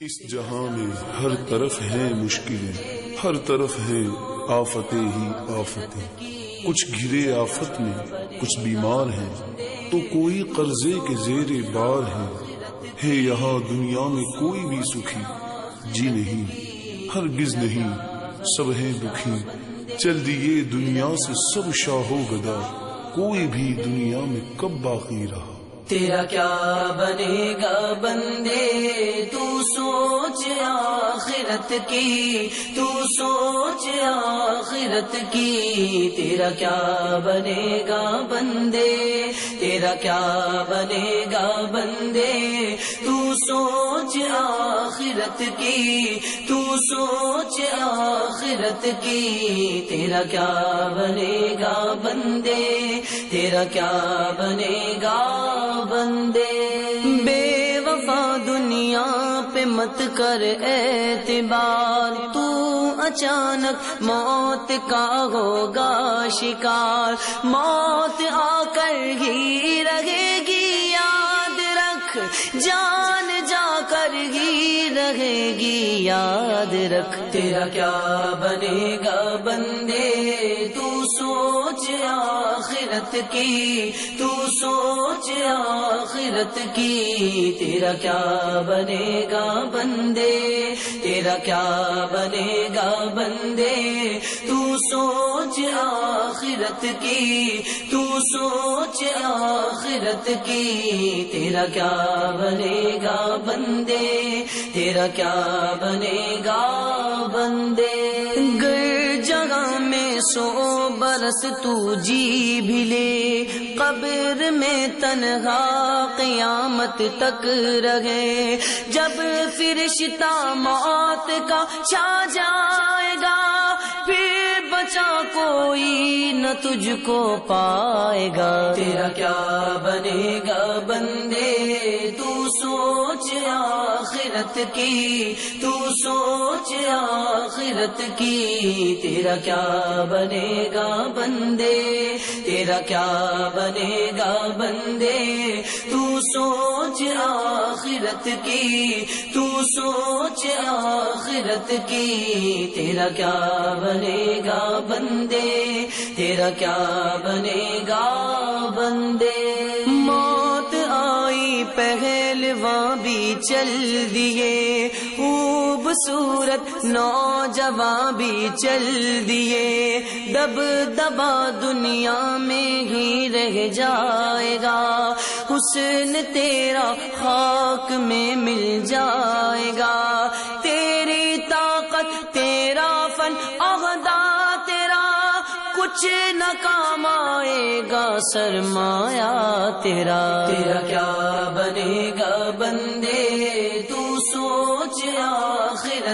اس جہاں میں ہر طرف ہیں مشکلیں، ہر طرف ہیں آفتیں ہی آفتیں۔ کچھ گھرے آفت میں کچھ بیمار ہیں، تو کوئی قرضے کے زیر بار ہیں۔ ہے یہاں دنیا میں کوئی بھی سکھی جی نہیں ہر گز نہیں، سب ہیں دکھی۔ چل دیے دنیا سے سب شاہو گدا، کوئی بھی دنیا میں کب باقی رہا۔ تیرا کیا بنے گا بندے؟ تو سوچ آخرت کی، تو سوچ آخرت کی۔ تیرا کیا بنے گا بندے؟ تیرا کیا بنے گا بندے؟ تو سوچ آخرت کی، تو سوچ آخرت کی۔ تیرا کیا بنے گا بندے؟ تیرا کیا بنے گا بندے بے وفا دنیا پہ مت کر اعتبار۔ تو اچانک موت کا ہوگا شکار۔ موت آ کر ہی رہے گی، یاد رکھ۔ جان جا کر ہی رہے گی، یاد رکھ۔ تیرا کیا بنے گا بندے؟ تو سوچ آخرت کی، تو سوچ آخرت کی، تیرا کیا بنے گا بندے؟ تیرا کیا بنے گا بندے؟ تو سوچ آخرت کی، تو سوچ آخرت کی، تیرا کیا بنے گا بندے؟ تیرا کیا بنے گا بندے؟ گر جگہ میں سو برس تو جی بھی لے۔ قبر میں تنہا قیامت تک رہے۔ جب فرشتہ موت کا چھا جائے گا، پھر بچا کوئی نہ تجھ کو پائے گا۔ تیرا کیا بنے گا بندے؟ تو سوچ آخرت کی، تو سوچ آخرت کی، تیرا کیا بنے گا بندے؟ تیرا کیا بنے گا بندے؟ تو سوچ آخرت کی، تو سوچ آخرت کی، تیرا کیا بنے گا بندے؟ تیرا کیا بنے گا بندے؟ موت بھی چل دیے، خوبصورت نوجوان بھی چل دیے۔ دب دبا دنیا میں ہی رہ جائے گا۔ حسن تیرا خاک میں مل جائے کچھ نہ کام آئے گا سرمایا تیرا۔ تیرا کیا بنے گا بندے؟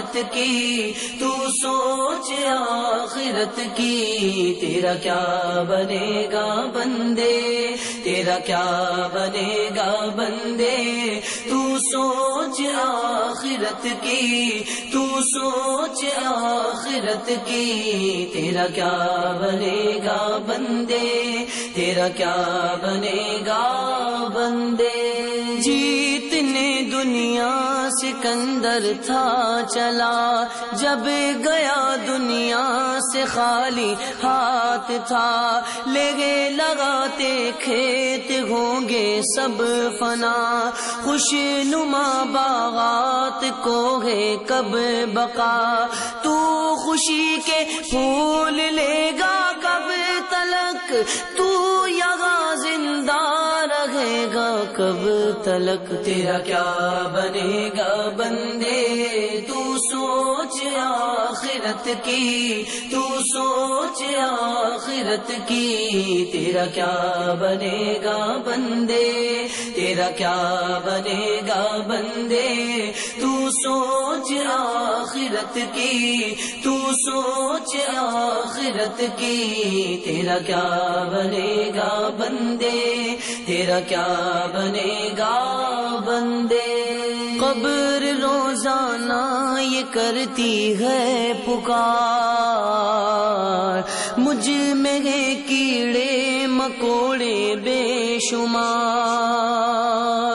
آخرت کی، تو سوچ آخرت کی، تیرا کیا بنے گا بندے؟ تیرا کیا بنے گا بندے؟ تو سوچ آخرت کی، تو سوچ آخرت کی، تیرا کیا بنے گا بندے؟ تیرا کیا بنے گا بندے؟ سکندر تھا چلا۔ جب گیا دنیا سے خالی ہاتھ تھا۔ لگے لگاتے کھیت ہوں گے سب فنا۔ خوش نما باغات کو ہے کب بقا۔ تو خوشی کے پھول لے گا کب تلک۔ تو گا کب تلک تیرا کیا بنے گا بندے؟ تو سوچ آخرت کی، تو سوچ آخرت کی، تیرا کیا بنے گا بندے؟ تیرا کیا بنے گا بندے؟ تو سوچ آخرت کی، تو سوچ آخرت کی، تیرا کیا بنے گا بندے؟ تیرا کیا بنے گا بندے؟ قبر روزانہ یہ کرتی ہے پکار۔ مجھ میں ہے کیڑے، مکوڑے بے شمار۔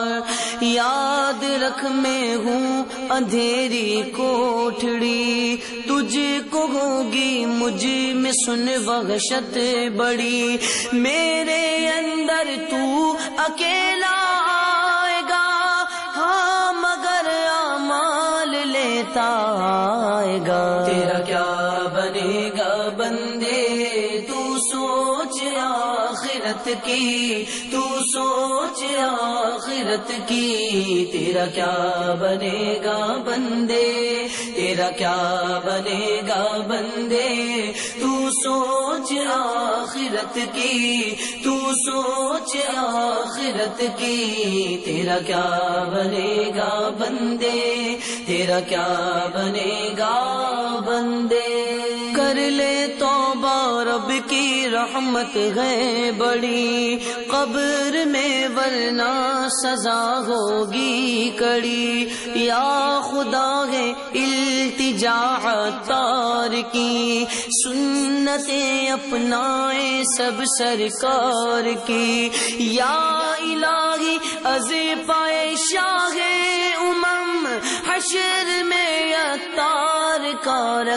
یاد رکھ میں ہوں اندھیری کوٹڑی تجھ کو ہوگی مجھ میں سن وحشت بڑی۔ میرے اندر تو اکیلا آئے گا ہاں مگر امال لیتا آئے گا۔ آخرت کی، تو سوچ آخرت کی، تیرا کیا بنے گا بندے؟ تیرا کیا بنے گا بندے؟ تو سوچ آخرت کی، تو سوچ آخرت کی، تیرا کیا بنے گا بندے؟ تیرا کیا بنے گا بندے؟ کر لے رب کی رحمت ہے بڑی۔ قبر میں ورنہ سزا ہوگی کڑی۔ یا خدا ہے التجا تار کی۔ سنتیں اپنائے سب سرکار کی۔ یا الہی از پائے شاہ امم حشر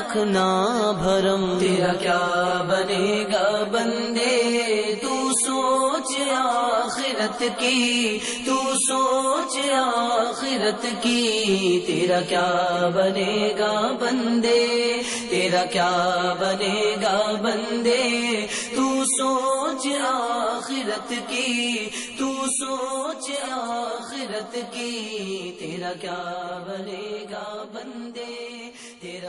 رکھنا بھرم تیرا کیا بنے گا بندے؟ تو سوچ آخرت کی، تو سوچ آخرت کی۔ تیرا کیا بنے گا بندے؟ تیرا کیا بنے گا بندے؟ تو سوچ آخرت کی، تو سوچ آخرت کی۔ تیرا کیا بنے گا بندے؟